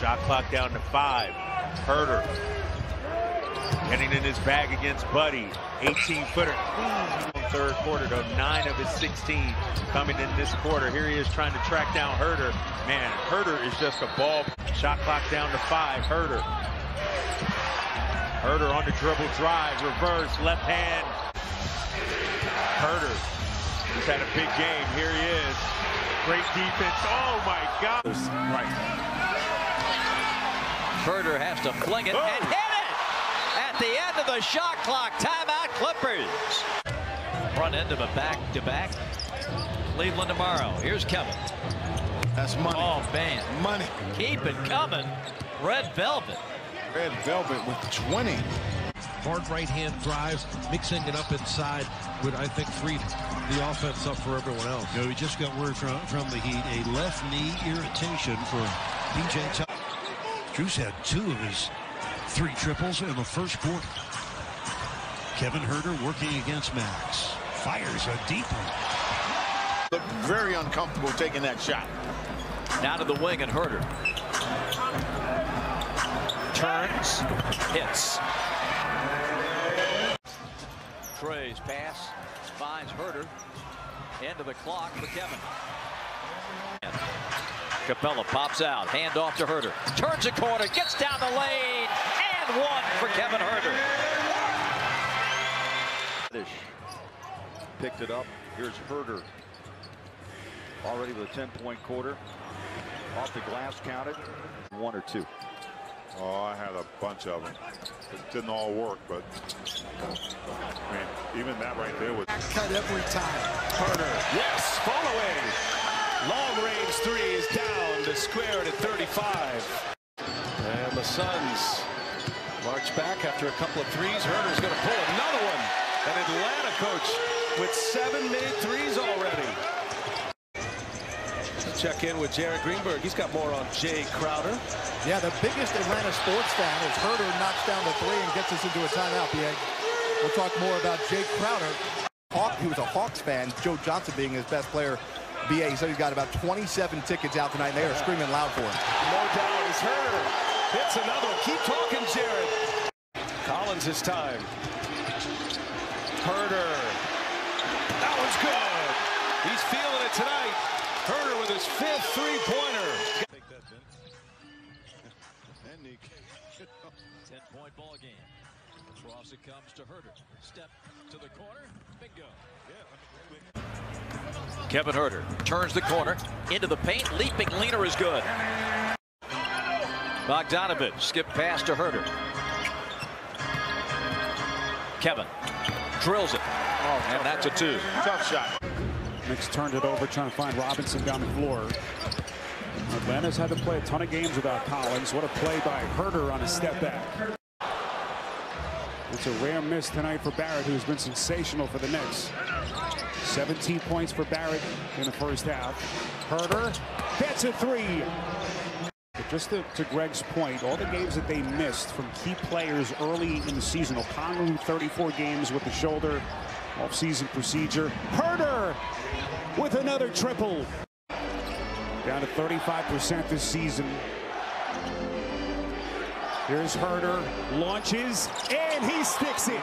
Shot clock down to five. Huerter getting in his bag against Buddy. 18 footer. Third quarter to nine of his 16 coming in this quarter. Here he is trying to track down Huerter. Man, Huerter is just a ball. Shot clock down to five. Huerter. Huerter on the dribble drive, reverse, left hand. Huerter. He's had a big game. Here he is. Great defense. Oh my God. Right. Huerter has to fling it Oh. and hit it at the end of the shot clock. Timeout Clippers. Front end of a back-to-back. Cleveland tomorrow. Here's Kevin. That's money. Oh, man. Money. Keep it coming. Red Velvet. Red Velvet with 20. hard right hand drives, mixing it up inside would, I think, free the offense up for everyone else. You know, we just got word from, from the Heat, a left knee irritation for PJ Tucker. Drews had two of his three triples in the first quarter. Kevin Huerter working against Max. Fires a deep one. Looked very uncomfortable taking that shot. Now to the wing and Huerter. Turns. Hits. Trae's pass finds Huerter. End of the clock for Kevin. Capela pops out. Hand off to Huerter. Turns a corner. Gets down the lane. And one for Kevin Huerter. picked it up. Here's Huerter. Already with a 10-point quarter. Off the glass counted. One or two. Oh, I had a bunch of them. It didn't all work, but I mean, even that right there was. Cut every time. Huerter, yes, following. Long range three is down to square at 35. And the Suns march back after a couple of threes. Huerter's going to pull another one. An Atlanta coach with seven made threes already. Check in with Jared Greenberg. He's got more on Jae Crowder. Yeah, the biggest Atlanta sports fan is Huerter knocks down the three and gets us into a timeout, BA. We'll talk more about Jake Crowder. Hawk, he was a Hawks fan, Joe Johnson being his best player. BA, he said he's got about 27 tickets out tonight, and they are screaming loud for him. No doubt it's Huerter. Hits another one. Keep talking, Jared. Collins this time. Huerter. That one's good. He's feeling it tonight. Huerter with his fifth three-pointer. Ten-point ball game. Across it comes to Huerter. Step to the corner. Bingo. Kevin Huerter turns the corner into the paint. Leaping leaner is good. Bogdanovich skip pass to Huerter. Kevin drills it. and that's a two. Tough shot. Knicks turned it over, trying to find Robinson down the floor. Atlanta's had to play a ton of games without Collins. What a play by Huerter on a step back. It's a rare miss tonight for Barrett, who's been sensational for the Knicks. 17 points for Barrett in the first half. Huerter gets a three. But just to, to Greg's point, all the games that they missed from key players early in the season, Okongwu 34 games with the shoulder, off-season procedure. Huerter with another triple. Down to 35% this season. Here's Huerter, launches, and he sticks it.